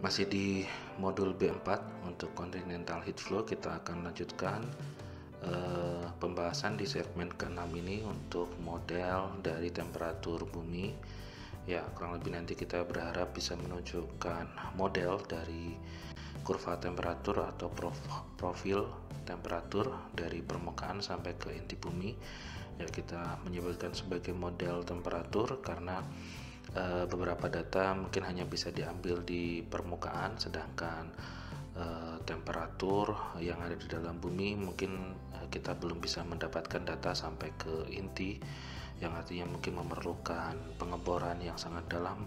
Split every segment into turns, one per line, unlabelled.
Masih di modul B4 untuk continental heat flow kita akan lanjutkan uh, pembahasan di segmen ke-6 ini untuk model dari temperatur bumi. Ya, kurang lebih nanti kita berharap bisa menunjukkan model dari kurva temperatur atau profil temperatur dari permukaan sampai ke inti bumi. Ya, kita menyebutkan sebagai model temperatur karena uh, beberapa data mungkin hanya bisa diambil di permukaan sedangkan uh, temperatur yang ada di dalam bumi mungkin uh, kita belum bisa mendapatkan data sampai ke inti yang artinya mungkin memerlukan pengeboran yang sangat dalam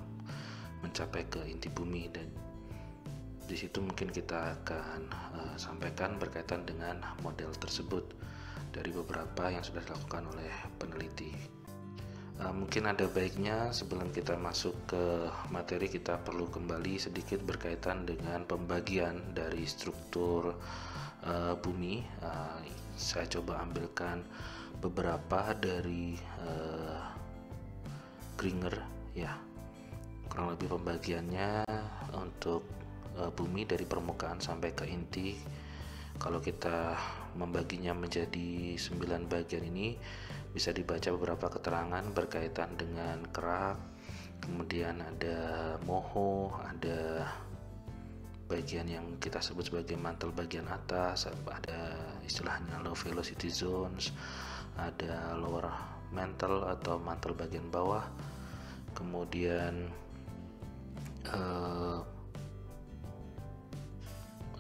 mencapai ke inti bumi dan di situ mungkin kita akan uh, sampaikan berkaitan dengan model tersebut dari beberapa yang sudah dilakukan oleh peneliti. Uh, mungkin ada baiknya sebelum kita masuk ke materi kita perlu kembali sedikit berkaitan dengan pembagian dari struktur uh, bumi. Uh, saya coba ambilkan beberapa dari uh, Gringer ya. Kurang lebih pembagiannya untuk uh, bumi dari permukaan sampai ke inti. Kalau kita membaginya menjadi 9 bagian ini bisa dibaca beberapa keterangan berkaitan dengan kerak kemudian ada moho ada bagian yang kita sebut sebagai mantel bagian atas ada istilahnya low velocity zones ada lower mantle atau mantel bagian bawah kemudian uh,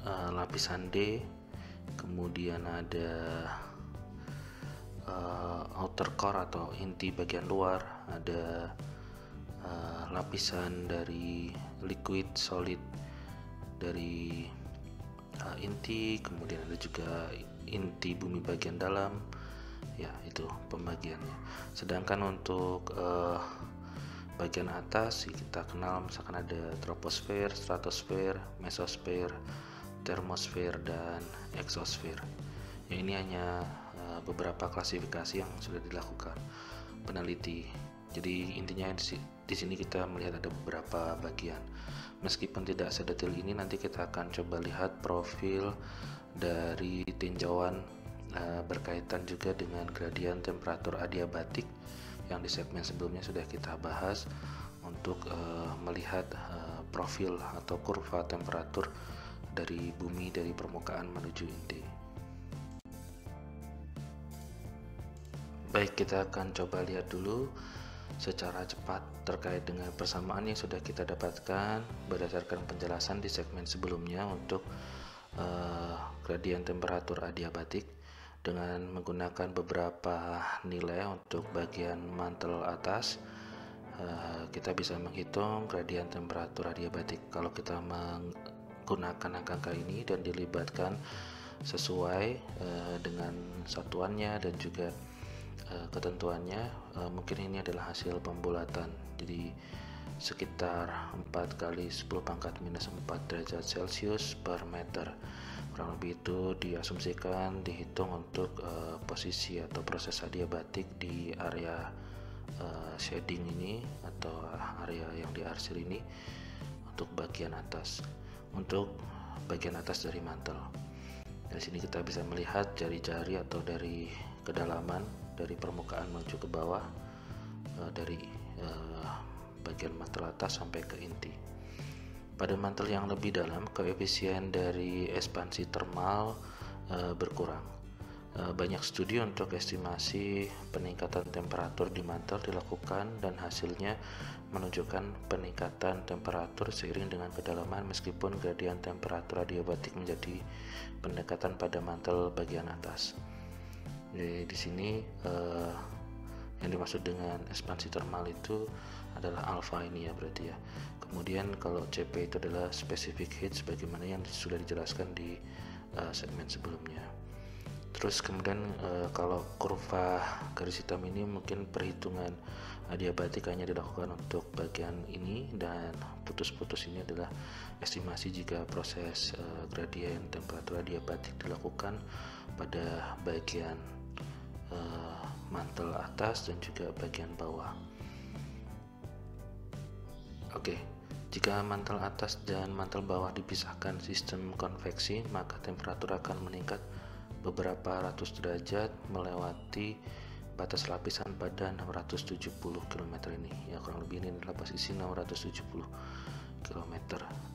uh, lapisan D kemudian ada outer core atau inti bagian luar ada uh, lapisan dari liquid solid dari uh, inti kemudian ada juga inti bumi bagian dalam. Ya itu pembagiannya. Sedangkan untuk uh, bagian atas kita kenal misalkan ada troposfer, stratosfer, mesosfer, termosfer dan exosfer ya ini hanya beberapa klasifikasi yang sudah dilakukan peneliti. Jadi intinya di sini kita melihat ada beberapa bagian. Meskipun tidak sedetail ini nanti kita akan coba lihat profil dari tinjauan uh, berkaitan juga dengan gradien temperatur adiabatik yang di segmen sebelumnya sudah kita bahas untuk uh, melihat uh, profil atau kurva temperatur dari bumi dari permukaan menuju inti. Baik, kita akan coba lihat dulu secara cepat terkait dengan persamaan yang sudah kita dapatkan berdasarkan penjelasan di segmen sebelumnya untuk uh, gradien temperatur adiabatik dengan menggunakan beberapa nilai untuk bagian mantel atas. Uh, kita bisa menghitung gradien temperatur adiabatik kalau kita menggunakan angka-angka ini dan dilibatkan sesuai uh, dengan satuannya dan juga ketentuannya uh, mungkin ini adalah hasil pembulatan. Jadi sekitar 4 kali 10 pangkat minus 4 derajat celcius per meter. Kurang lebih itu diasumsikan dihitung untuk uh, posisi atau proses adiabatik di area uh, shading ini atau area yang diarsir ini untuk bagian atas. Untuk bagian atas dari mantel. Dari sini kita bisa melihat jari-jari atau dari kedalaman dari permukaan menuju ke bawah uh, dari uh, bagian mantel atas sampai ke inti. Pada mantel yang lebih dalam, koefisien dari ekspansi termal uh, berkurang. Banyak studi untuk estimasi peningkatan temperatur di mantel dilakukan dan hasilnya menunjukkan peningkatan temperatur seiring dengan kedalaman meskipun gradien temperatur adiabatik menjadi pendekatan pada mantel bagian atas. Jadi di sini uh, yang dimaksud dengan ekspansi termal itu adalah alfa ini ya berarti ya. Kemudian kalau CP itu adalah specific heat sebagaimana yang sudah dijelaskan di uh, segmen sebelumnya. Terus kemudian uh, kalau kurva garis hitam ini mungkin perhitungan adiabatik hanya dilakukan untuk bagian ini dan putus-putus ini adalah estimasi jika proses uh, gradien temperatur adiabatik dilakukan pada bagian uh, mantel atas dan juga bagian bawah. Oke, Jika mantel atas dan mantel bawah dipisahkan sistem konveksi, maka temperatur akan meningkat beberapa ratus derajat melewati batas lapisan pada 670 km ini. Ya kurang lebih ini adalah posisi 670 km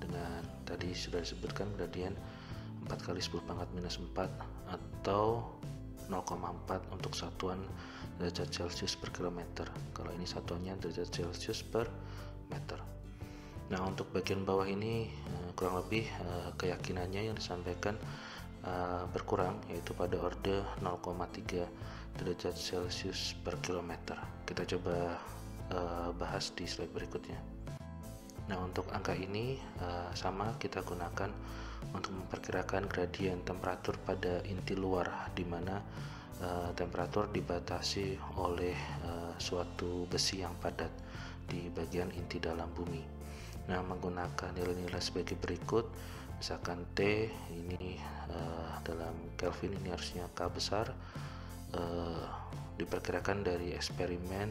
dengan tadi sudah disebutkan gradian 4 kali 10 pangkat minus 4 atau 0,4 untuk satuan derajat Celcius per kilometer. Kalau ini satuannya derajat Celcius per meter. Nah, untuk bagian bawah ini uh, kurang lebih uh, keyakinannya yang disampaikan uh, berkurang yaitu pada orde 0,3 derajat Celcius per kilometer. Kita coba bahas di slide berikutnya. Nah, untuk angka ini uh, sama kita gunakan untuk memperkirakan gradien temperatur pada inti luar di mana uh, temperatur dibatasi oleh uh, suatu besi yang padat di bagian inti dalam bumi. Nah, menggunakan nilai-nilai sebagai berikut, misalkan T ini uh, dalam Kelvin ini harusnya K besar, uh, diperkirakan dari eksperimen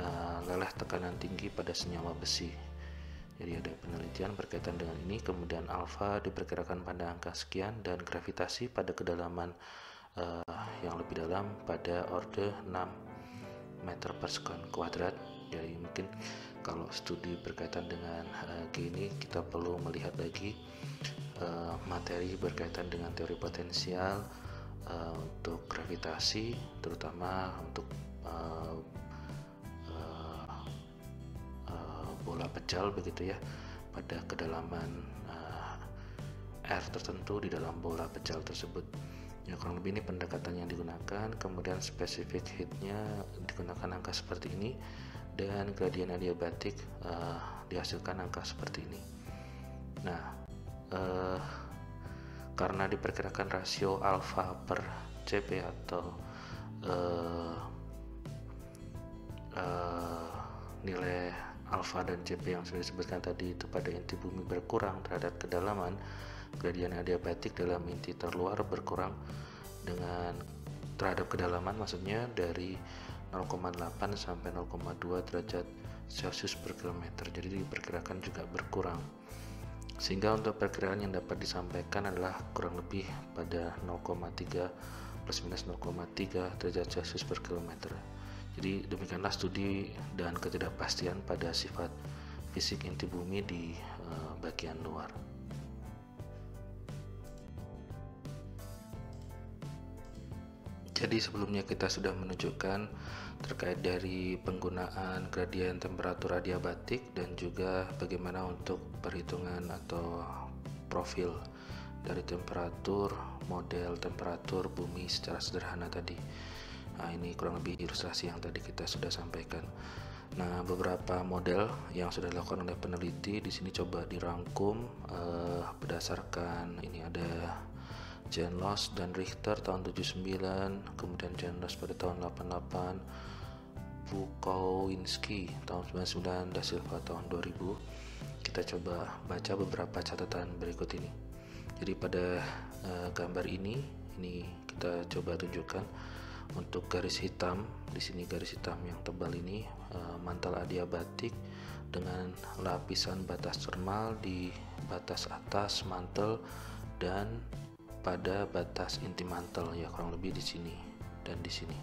uh, leleh tekanan tinggi pada senyawa besi. Jadi ada penelitian berkaitan dengan ini, kemudian alfa diperkirakan pada angka sekian dan gravitasi pada kedalaman uh, yang lebih dalam pada orde 6 meter per sekon kuadrat. Jadi mungkin kalau studi berkaitan dengan uh, gini kita perlu melihat lagi uh, materi berkaitan dengan teori potensial uh, untuk gravitasi terutama untuk uh, bola pejal begitu ya pada kedalaman uh, R tertentu di dalam bola pejal tersebut ya kurang lebih ini pendekatan yang digunakan kemudian spesifik hitnya digunakan angka seperti ini dan gradien adiabatik uh, dihasilkan angka seperti ini. Nah, uh, karena diperkirakan rasio alfa per CP atau uh, uh, nilai alfa dan CP yang sudah disebutkan tadi itu pada inti bumi berkurang terhadap kedalaman, gradien adiabatik dalam inti terluar berkurang dengan terhadap kedalaman maksudnya dari 0,8 sampai 0,2 derajat Celcius per kilometer. Jadi diperkirakan juga berkurang. Sehingga untuk perkiraan yang dapat disampaikan adalah kurang lebih pada 0,3 plus minus 0,3 derajat Celcius per kilometer jadi demikianlah studi dan ketidakpastian pada sifat fisik inti bumi di uh, bagian luar Jadi sebelumnya kita sudah menunjukkan terkait dari penggunaan gradien temperatur adiabatik dan juga bagaimana untuk perhitungan atau profil dari temperatur model temperatur bumi secara sederhana tadi. Nah, ini kurang lebih ilustrasi yang tadi kita sudah sampaikan. Nah, beberapa model yang sudah dilakukan oleh peneliti di sini coba dirangkum eh, berdasarkan ini ada Jan Loss dan Richter tahun 79 kemudian Jan Loss pada tahun 88 Bukowinski tahun 99 Da Silva tahun 2000 kita coba baca beberapa catatan berikut ini. Jadi pada uh, gambar ini ini kita coba tunjukkan untuk garis hitam di sini garis hitam yang tebal ini uh, mantel adiabatik dengan lapisan batas termal di batas atas mantel dan pada batas inti mantel ya kurang lebih di sini dan di sini.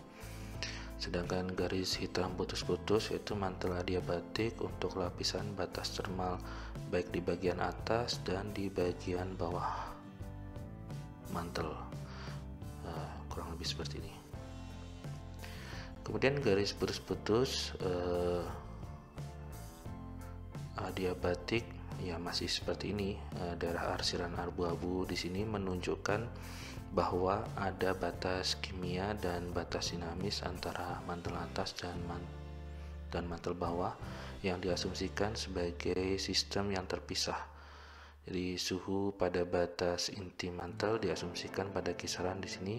Sedangkan garis hitam putus-putus yaitu mantel adiabatik untuk lapisan batas termal baik di bagian atas dan di bagian bawah mantel. Uh, kurang lebih seperti ini. Kemudian garis putus-putus uh, adiabatik ya masih seperti ini e, daerah arsiran abu-abu di sini menunjukkan bahwa ada batas kimia dan batas dinamis antara mantel atas dan man dan mantel bawah yang diasumsikan sebagai sistem yang terpisah. Jadi suhu pada batas inti mantel diasumsikan pada kisaran di sini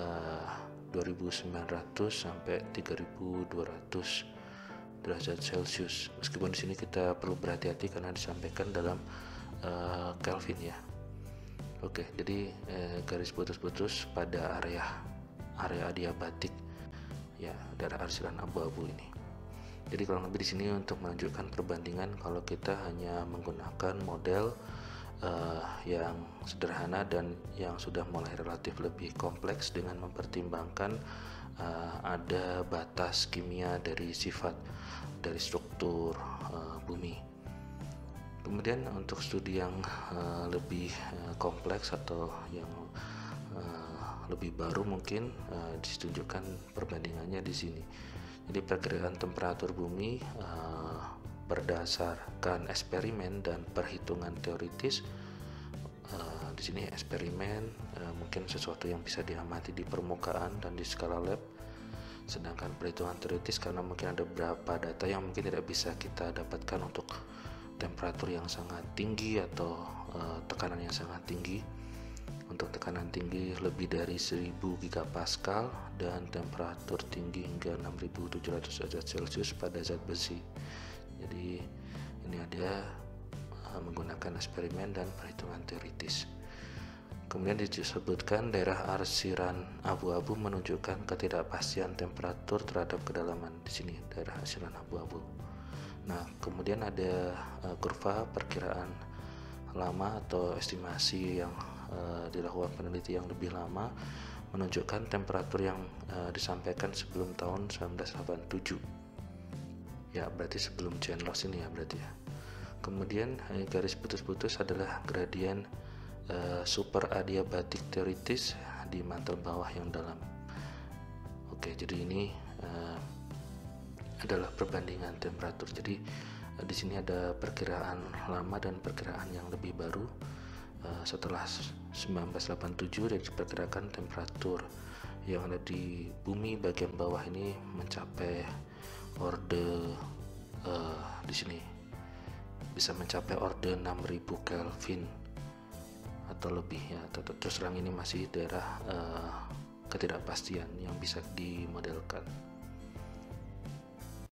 uh, 2900 sampai 3200 derajat Celcius. Meskipun di sini kita perlu berhati-hati karena disampaikan dalam uh, Kelvin ya. Oke, jadi eh, garis putus-putus pada area area adiabatik ya daerah arsilan abu-abu ini. Jadi kurang lebih di sini untuk menunjukkan perbandingan kalau kita hanya menggunakan model uh, yang sederhana dan yang sudah mulai relatif lebih kompleks dengan mempertimbangkan uh, ada batas kimia dari sifat dari struktur uh, bumi. Kemudian untuk studi yang uh, lebih uh, kompleks atau yang lebih baru mungkin uh, ditunjukkan perbandingannya di sini. Jadi perkiraan temperatur bumi uh, berdasarkan eksperimen dan perhitungan teoritis. Uh, di sini eksperimen uh, mungkin sesuatu yang bisa diamati di permukaan dan di skala lab. Sedangkan perhitungan teoritis karena mungkin ada beberapa data yang mungkin tidak bisa kita dapatkan untuk temperatur yang sangat tinggi atau uh, tekanan yang sangat tinggi untuk tekanan tinggi lebih dari 1000 gigapascal dan temperatur tinggi hingga 6700 derajat celcius pada zat besi jadi ini ada uh, menggunakan eksperimen dan perhitungan teoritis. Kemudian disebutkan daerah arsiran abu-abu menunjukkan ketidakpastian temperatur terhadap kedalaman. Di sini daerah arsiran abu-abu. Nah kemudian ada uh, kurva perkiraan lama atau estimasi yang uh, dilakukan peneliti yang lebih lama menunjukkan temperatur yang uh, disampaikan sebelum tahun 1987 ya berarti sebelum chain loss ini ya berarti ya. Kemudian eh, garis putus-putus adalah gradien uh, super adiabatik teoritis di mantel bawah yang dalam. Oke jadi ini uh, adalah perbandingan temperatur. Jadi uh, di sini ada perkiraan lama dan perkiraan yang lebih baru. Eh, setelah 1987 dan diperkirakan temperatur yang ada di bumi bagian bawah ini mencapai orde uh, di sini. Bisa mencapai orde 6000 Kelvin atau lebih ya. Terus terang ini masih daerah uh, ketidakpastian yang bisa dimodelkan